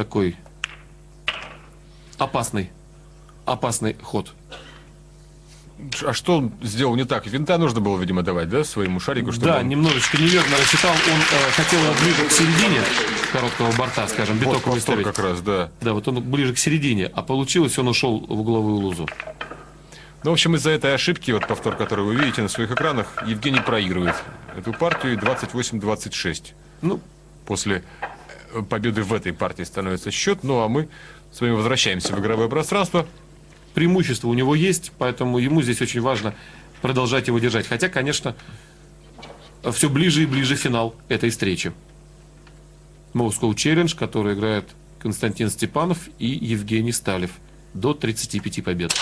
такой опасный, опасный ход. А что он сделал не так? Винта нужно было, видимо, давать, да, своему шарику? Чтобы да, он... немножечко неверно рассчитал. Он э, хотел ближе к середине короткого борта, скажем, Вот биток повтор выставить. как раз, да. Да, вот он ближе к середине, а получилось, он ушел в угловую лузу. Ну, в общем, из-за этой ошибки, вот повтор, который вы видите на своих экранах, Евгений проигрывает эту партию 28-26. Ну, После победы в этой партии становится счет. Ну, а мы с вами возвращаемся в игровое пространство. преимущество у него есть, поэтому ему здесь очень важно продолжать его держать. Хотя, конечно, все ближе и ближе финал этой встречи. Moscow Challenge, который играет Константин Степанов и Евгений Сталев. До 35 побед.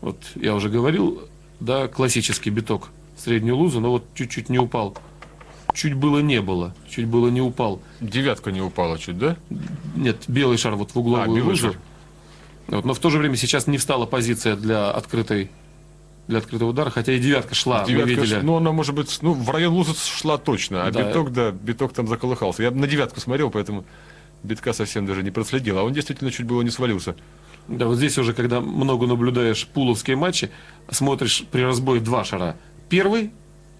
Вот я уже говорил, да, классический биток среднюю лузу, но вот чуть-чуть не упал. Чуть было не было, чуть было не упал. Девятка не упала чуть, да? Нет, белый шар вот в угловую А, белый лужу. шар. Вот, но в то же время сейчас не встала позиция для открытой для открытого удара, хотя и девятка шла, Девятка, мы видели. ну, она, может быть, ну, в район лузы шла точно, а Да. биток, да, биток там заколыхался. Я на девятку смотрел, поэтому битка совсем даже не проследил. А он действительно чуть было не свалился. Да, вот здесь уже, когда много наблюдаешь пуловские матчи, смотришь при разбое два шара. Первый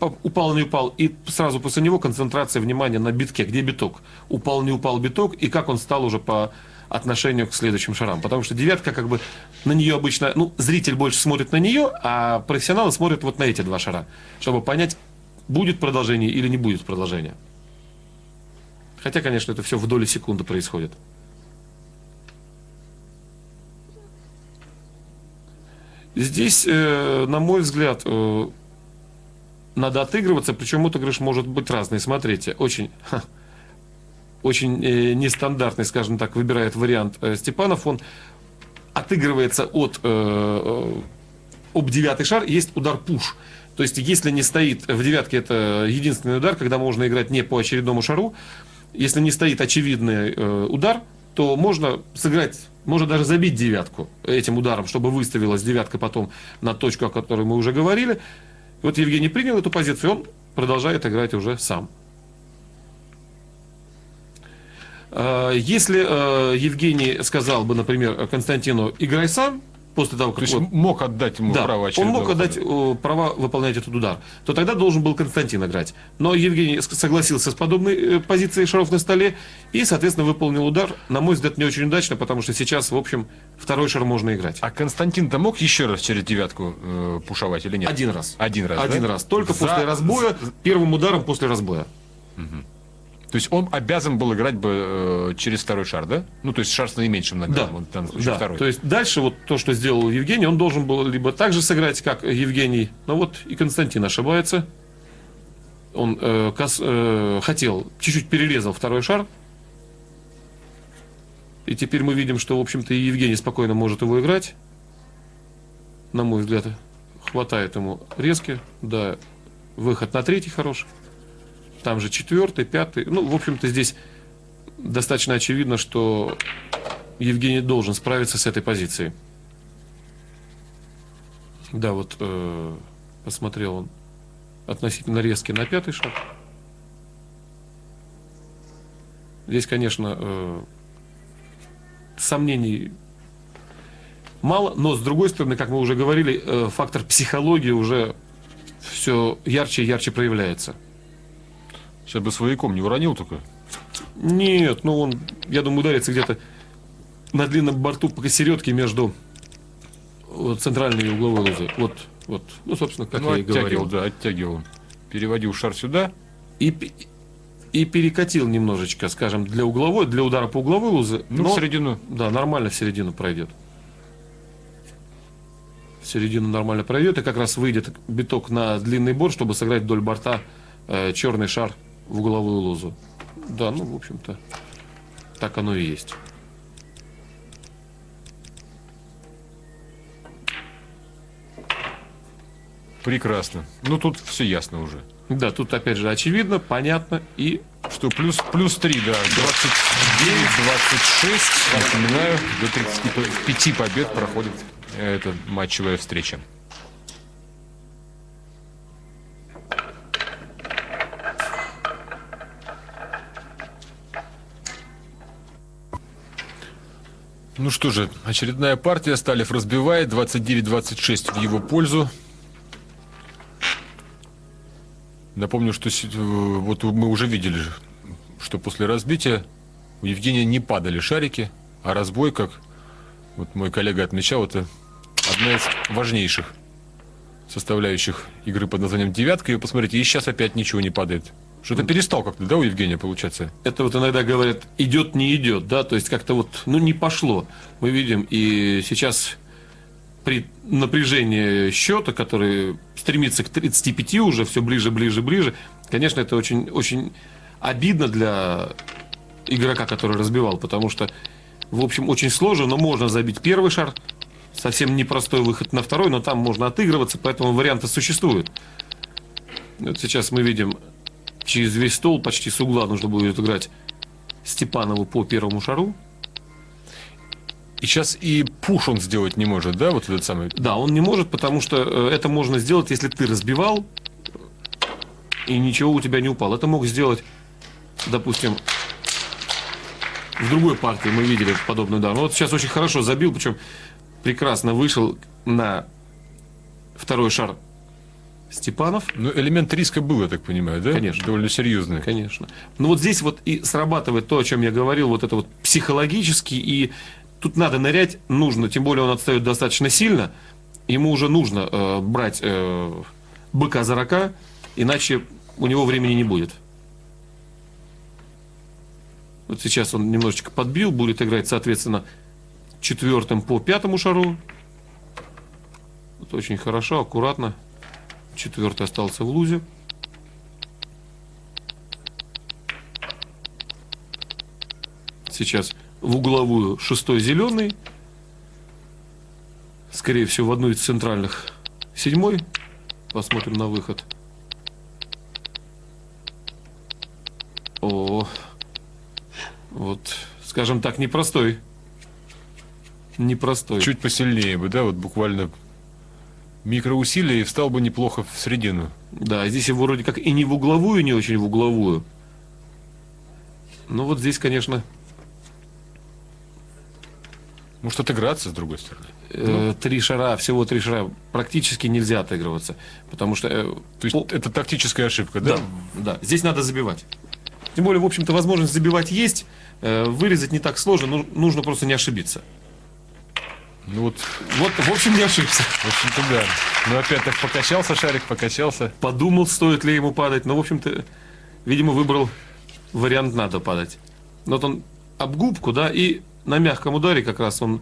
упал, не упал, и сразу после него концентрация внимания на битке, где биток. Упал, не упал биток, и как он стал уже по отношению к следующим шарам. Потому что девятка, как бы, на нее обычно, ну, зритель больше смотрит на нее, а профессионалы смотрят вот на эти два шара, чтобы понять, будет продолжение или не будет продолжения. Хотя, конечно, это все в доли секунды происходит. Здесь, э, на мой взгляд, э, надо отыгрываться, причем отыгрыш может быть разный. Смотрите, очень, ха, очень э, нестандартный, скажем так, выбирает вариант э, Степанов. Он отыгрывается от э, э, об девятый шар, есть удар пуш. То есть, если не стоит в девятке, это единственный удар, когда можно играть не по очередному шару. Если не стоит очевидный э, удар, то можно сыграть, можно даже забить девятку этим ударом, чтобы выставилась девятка потом на точку, о которой мы уже говорили. Вот Евгений принял эту позицию, он продолжает играть уже сам. Э, Если э, Евгений сказал бы, например, Константину, играй сам, после того, То как есть вот- мог отдать ему да, право он мог отдать э, права выполнять этот удар, то тогда должен был Константин играть. Но Евгений согласился с подобной э, позицией шаров на столе и, соответственно, выполнил удар, на мой взгляд, не очень удачно, потому что сейчас, в общем, второй шар можно играть. А Константин-то мог еще раз через девятку э, пушевать или нет? Один раз. Один раз, Один да? раз. Только За- после разбоя, первым ударом после разбоя. То есть он обязан был играть бы э, через второй шар, да? Ну, то есть шар с наименьшим наградом, он данном случае да. второй. То есть дальше вот то, что сделал Евгений, он должен был либо так же сыграть, как Евгений, но вот и Константин ошибается. Он э, кос- э, хотел, чуть-чуть перерезал второй шар. И теперь мы видим, что, в общем-то, и Евгений спокойно может его играть. На мой взгляд, хватает ему резки. Да, выход на третий хороший. Там же четвертый, пятый. Ну, в общем-то, здесь достаточно очевидно, что Евгений должен справиться с этой позицией. Да, вот э, посмотрел он относительно резкий на пятый шаг. Здесь, конечно, э, сомнений мало, но с другой стороны, как мы уже говорили, э, фактор психологии уже все ярче и ярче проявляется. Сейчас бы свояком не уронил только. Нет, ну он, я думаю, ударится где-то на длинном борту посередке между вот, центральной и угловой лузой. Вот, вот. Ну, собственно, как ну, я и говорил. да, оттягивал. Переводил шар сюда. И, и перекатил немножечко, скажем, для угловой, для удара по угловой лузе. Ну, но- в середину. Да, нормально в середину пройдет. В середину нормально пройдет, и как раз выйдет биток на длинный борт, чтобы сыграть вдоль борта э, черный шар в угловую лузу. Да, ну, в общем-то, так оно и есть. Прекрасно. Ну, тут все ясно уже. Да, тут опять же очевидно, понятно и Что, плюс, плюс 3, да, 29, 26. Напоминаю, до 35 побед проходит э, эта матчевая встреча. Ну что же, очередная партия. Сталев разбивает. 29-26 в его пользу. Напомню, что э, вот мы уже видели, что после разбития у Евгения не падали шарики, а разбой, как вот мой коллега отмечал, это одна из важнейших составляющих игры под названием «девятка». И вы посмотрите, и сейчас опять ничего не падает. Что-то перестал как-то, да, у Евгения получаться? Это вот иногда говорят, идет, не идет, да, то есть как-то вот, ну, не пошло. Мы видим, и сейчас при напряжении счета, который стремится к 35 уже, все ближе, ближе, ближе, конечно, это очень, очень обидно для игрока, который разбивал, потому что, в общем, очень сложно, но можно забить первый шар, совсем непростой выход на второй, но там можно отыгрываться, поэтому варианты существуют. Вот сейчас мы видим через весь стол, почти с угла нужно будет играть Степанову по первому шару. И сейчас и пуш он сделать не может, да, вот этот самый? Да, он не может, потому что э, это можно сделать, если ты разбивал и ничего у тебя не упало. Это мог сделать, допустим, в другой партии мы видели подобный удар. Но вот сейчас очень хорошо забил, причем прекрасно вышел на второй шар Степанов. Ну, элемент риска был, я так понимаю, да? Конечно. Довольно серьезный. Конечно. Но вот здесь вот и срабатывает то, о чем я говорил, вот это вот психологически, и тут надо нырять, нужно, тем более он отстает достаточно сильно, ему уже нужно э, брать э, быка за рока, иначе у него времени не будет. Вот сейчас он немножечко подбил, будет играть, соответственно, четвертым по пятому шару. Вот очень хорошо, аккуратно. Четвертый остался в лузе. Сейчас в угловую шестой зеленый. Скорее всего, в одну из центральных седьмой. Посмотрим на выход. О, вот, скажем так, непростой. Непростой. Чуть посильнее бы, да, вот буквально микроусилие и встал бы неплохо в середину. Да, здесь его вроде как и не в угловую, не очень в угловую. Ну вот здесь, конечно, Может отыграться, с другой стороны. э, три шара, всего три шара, практически нельзя отыгрываться. Потому что... э, То есть по- это тактическая ошибка, да? Да, да, здесь надо забивать. Тем более, в общем-то, возможность забивать есть. э, Вырезать не так сложно, ну, нужно просто не ошибиться. Ну вот, Вот, в общем, не ошибся. в общем-то, да. Ну опять так покачался шарик, покачался. Подумал, стоит ли ему падать, но, в общем-то, видимо, выбрал вариант «надо падать». Но вот он об губку, да, и на мягком ударе как раз он,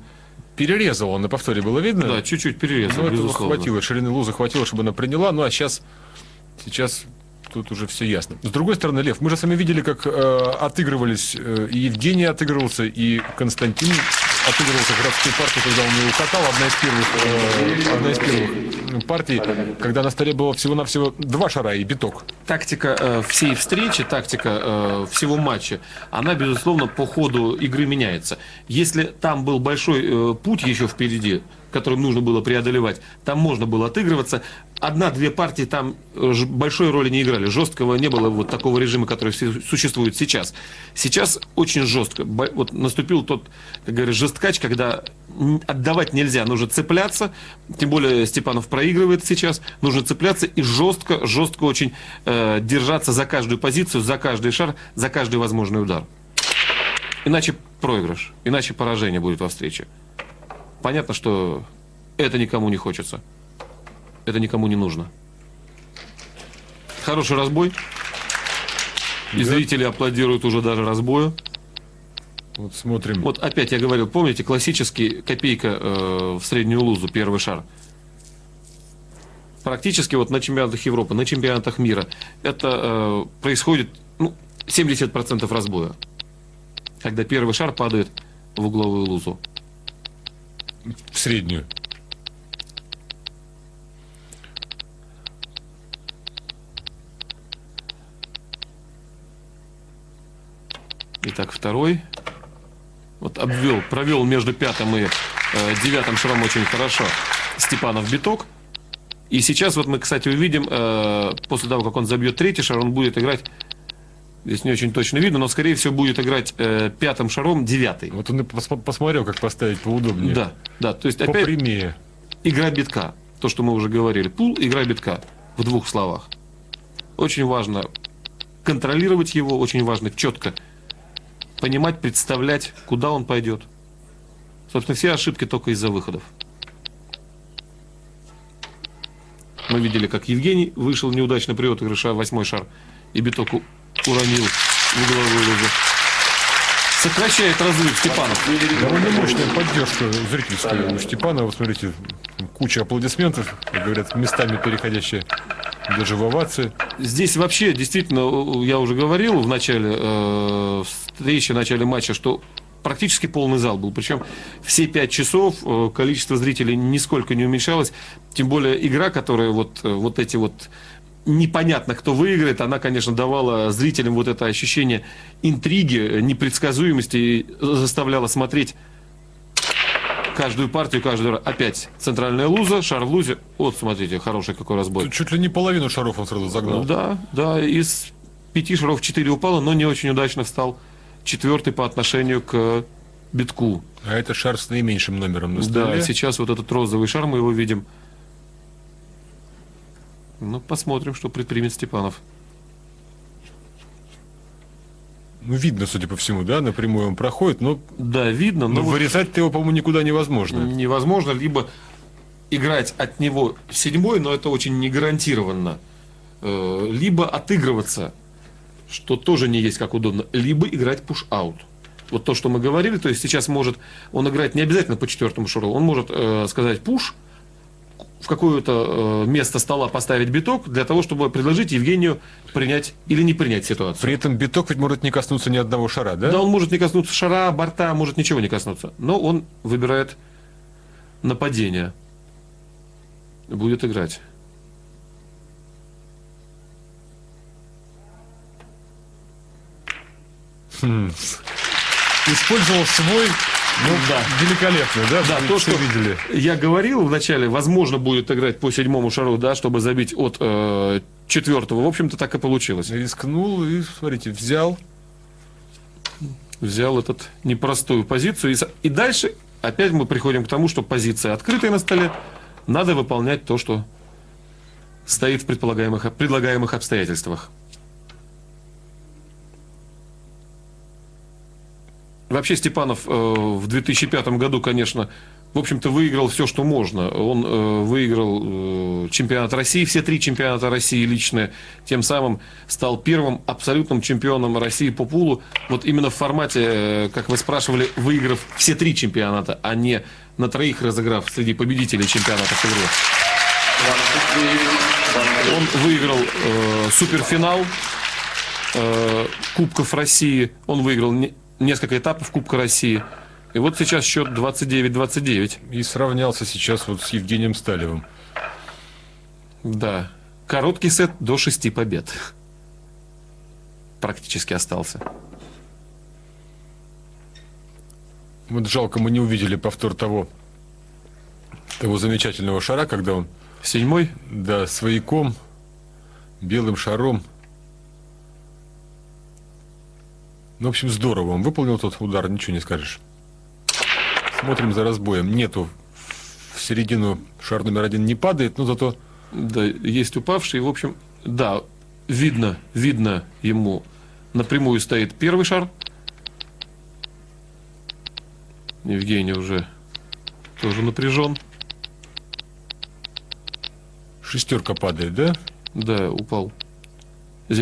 Перерезал он на повторе, было видно? да, чуть-чуть перерезал, Ну, безусловно. хватило, ширины лузы хватило, чтобы она приняла. Ну, а сейчас, сейчас тут уже все ясно. С другой стороны, Лев, мы же сами видели, как э, отыгрывались, э, и Евгений отыгрывался, и Константин отыгрывался в городской партии, когда он ее укатал. Одна из первых, э, одна из первых партий, когда на столе было всего-навсего два шара и биток. Тактика э, всей встречи, тактика э, всего матча, она, безусловно, по ходу игры меняется. Если там был большой э, путь еще впереди, который нужно было преодолевать, там можно было отыгрываться. Одна-две партии там э, большой роли не играли. Жесткого не было вот такого режима, который су- существует сейчас. Сейчас очень жестко. Вот наступил тот, как говоришь, жесткач, когда отдавать нельзя, нужно цепляться. Тем более Степанов проигрывает сейчас. Нужно цепляться и жестко, жестко очень э, держаться за каждую позицию, за каждый шар, за каждый возможный удар. Иначе проигрыш, иначе поражение будет во встрече. Понятно, что это никому не хочется. Это никому не нужно. Хороший разбой. И Да. зрители аплодируют уже даже разбою. Вот смотрим. Вот опять я говорил, помните, классический копейка э, в среднюю лузу, первый шар. Практически вот на чемпионатах Европы, на чемпионатах мира это э, происходит ну, 70% разбоя. Когда первый шар падает в угловую лузу. в среднюю. Итак, второй. Вот обвел, провел между пятым и э, девятым шаром очень хорошо Степанов биток. И сейчас вот мы, кстати, увидим, э, после того, как он забьет третий шар, он будет играть Здесь не очень точно видно, но, скорее всего, будет играть э, пятым шаром девятый. Вот он и пос- посмотрел, как поставить поудобнее. Да, да. То есть опять Попрямее. игра битка. То, что мы уже говорили. Пул, игра битка. В двух словах. Очень важно контролировать его, очень важно четко понимать, представлять, куда он пойдет. Собственно, все ошибки только из-за выходов. Мы видели, как Евгений вышел неудачно при отыгрыше восьмой шар и биток уронил в угловую лужу. Сокращает разрыв Степанов. Довольно мощная поддержка зрительская у Степанова. Смотрите, куча аплодисментов, как говорят, местами переходящие даже в овации. Здесь вообще, действительно, я уже говорил в начале э, встречи, в начале матча, что практически полный зал был. Причем все пять часов э, количество зрителей нисколько не уменьшалось. Тем более игра, которая вот, э, вот эти вот непонятно, кто выиграет, она, конечно, давала зрителям вот это ощущение интриги, непредсказуемости и заставляла смотреть каждую партию, каждую раз. Опять центральная луза, шар в лузе. Вот, смотрите, хороший какой разбой. Тут чуть ли не половину шаров он сразу загнал. Да, да, из пяти шаров четыре упало, но не очень удачно встал четвертый по отношению к битку. А это шар с наименьшим номером на Да, столе. сейчас вот этот розовый шар мы его видим. Ну, посмотрим, что предпримет Степанов. Ну, видно, судя по всему, да, напрямую он проходит, но, Да, видно, но но вот вырезать-то его, по-моему, никуда невозможно. невозможно либо играть от него седьмой, но это очень не гарантированно, э, либо отыгрываться, что тоже не есть как удобно, либо играть пуш-аут. Вот то, что мы говорили, то есть сейчас может он играть не обязательно по четвертому шару, он может э, сказать пуш, в какое-то э, место стола поставить биток для того, чтобы предложить Евгению принять или не принять ситуацию. При этом биток ведь может не коснуться ни одного шара, да? Да, он может не коснуться шара, борта, может ничего не коснуться. Но он выбирает нападение. Будет играть. Использовал свой, ну, Да. великолепно, да? Да, Вы то, что видели. я говорил вначале, возможно, будет играть по седьмому шару, да, чтобы забить от э, четвертого. В общем-то, так и получилось. Рискнул и, смотрите, взял. Взял этот непростую позицию. И, и дальше опять мы приходим к тому, что позиция открытая на столе. Надо выполнять то, что стоит в предполагаемых, предлагаемых обстоятельствах. Вообще Степанов э, в 2005 году, конечно, в общем-то выиграл все, что можно. Он э, выиграл э, чемпионат России, все три чемпионата России личные, тем самым стал первым абсолютным чемпионом России по пулу. Вот именно в формате, как вы спрашивали, выиграв все три чемпионата, а не на троих разыграв среди победителей чемпионатов игры. Он выиграл э, суперфинал э, Кубков России. Он выиграл не- несколько этапов Кубка России. И вот сейчас счет 29-29. И сравнялся сейчас вот с Евгением Сталевым. Да. Короткий сет до шести побед. Практически остался. Вот жалко, мы не увидели повтор того, того замечательного шара, когда он, Седьмой. да, свояком, белым шаром. Ну, в общем, здорово. Он выполнил тот удар, ничего не скажешь. Смотрим за разбоем. Нету в середину шар номер один не падает, но зато Да, есть упавший. В общем, да, видно, видно ему. Напрямую стоит первый шар. Евгений уже тоже напряжен. шестерка падает, да? Да, упал